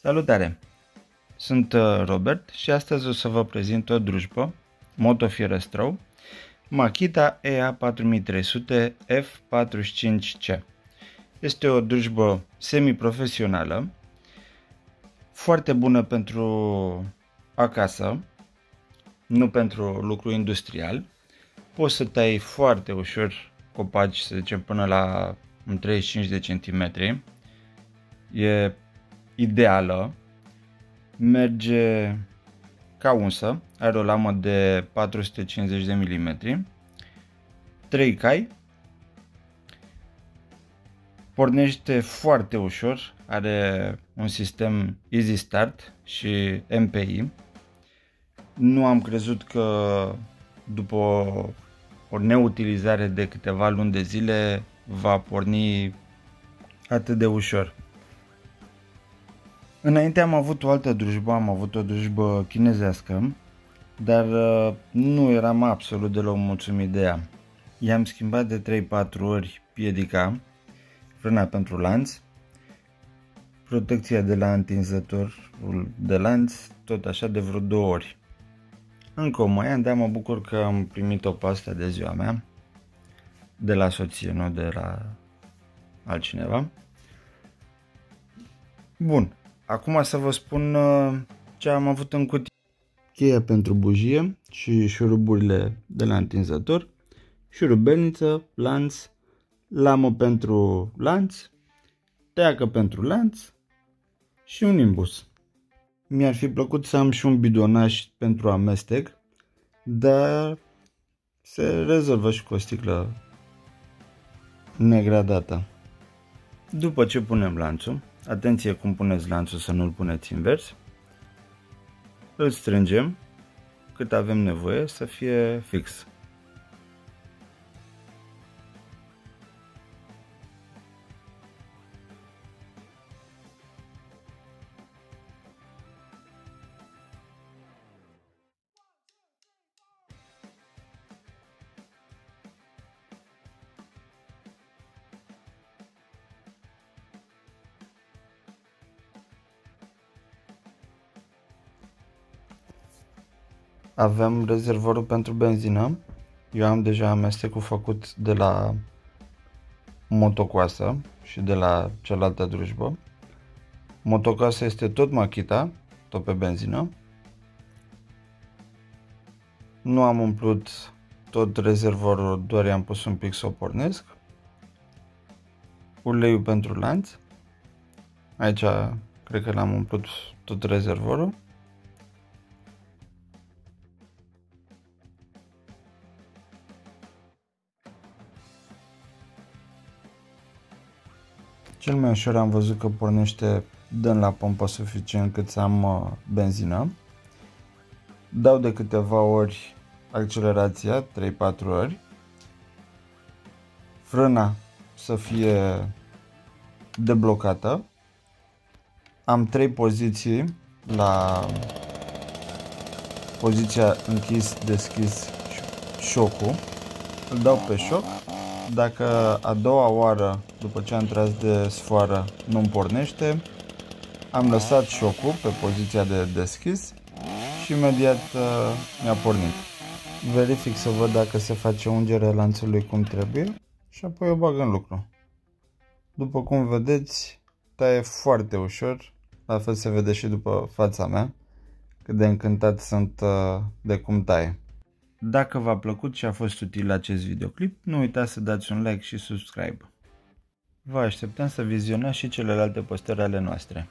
Salutare! Sunt uh, Robert și astăzi o să vă prezint o drujbă Moto Fierăstrău Makita EA4300 F45C. Este o drujbă semi-profesională, foarte bună pentru acasă, nu pentru lucru industrial. Poți să tai foarte ușor copaci, să zicem, până la un 35 de centimetri. E ideală, merge ca unsă, are o lamă de 450 de mm, 3 cai, pornește foarte ușor, are un sistem Easy Start și MPI. Nu am crezut că după o neutilizare de câteva luni de zile va porni atât de ușor. Înainte am avut o altă drujbă, am avut o drujbă chinezească, dar uh, nu eram absolut deloc mulțumit de ea. I-am schimbat de 3-4 ori piedica, frâna pentru lanț, protecția de la întinzătorul de lanț, tot așa de vreo două ori. Încă o mai am, dar mă bucur că am primit o pastă de ziua mea, de la soție, nu de la altcineva. Bun, Acum să vă spun uh, ce am avut în cutie. Cheia pentru bujie și șuruburile de la întinzător, șurubelniță, lanț, lamă pentru lanț, teacă pentru lanț și un imbus. Mi-ar fi plăcut să am și un bidonaj pentru amestec, dar se rezolvă și cu o sticlă negradată. După ce punem lanțul, Atenție cum puneți lanțul să nu-l puneți invers. Îl strângem cât avem nevoie să fie fix. Avem rezervorul pentru benzină. Eu am deja amestecul făcut de la motocoasă și de la cealaltă drujbă. Motocoasa este tot Makita, tot pe benzină. Nu am umplut tot rezervorul, doar i-am pus un pic să o pornesc. Uleiul pentru lanț. Aici cred că l-am umplut tot rezervorul. Cel mai ușor am văzut că pornește dând la pompă suficient cât să am uh, benzină. Dau de câteva ori accelerația, 3-4 ori. Frâna să fie deblocată. Am trei poziții la poziția închis-deschis șocul. Îl dau pe șoc dacă a doua oară, după ce am tras de sfoară, nu-mi pornește, am lăsat șocul pe poziția de deschis și imediat uh, mi-a pornit. Verific să văd dacă se face ungerea lanțului cum trebuie și apoi o bag în lucru. După cum vedeți, taie foarte ușor, la fel se vede și după fața mea, cât de încântat sunt uh, de cum taie. Dacă v-a plăcut și a fost util acest videoclip, nu uitați să dați un like și subscribe. Vă așteptăm să vizionați și celelalte postări ale noastre.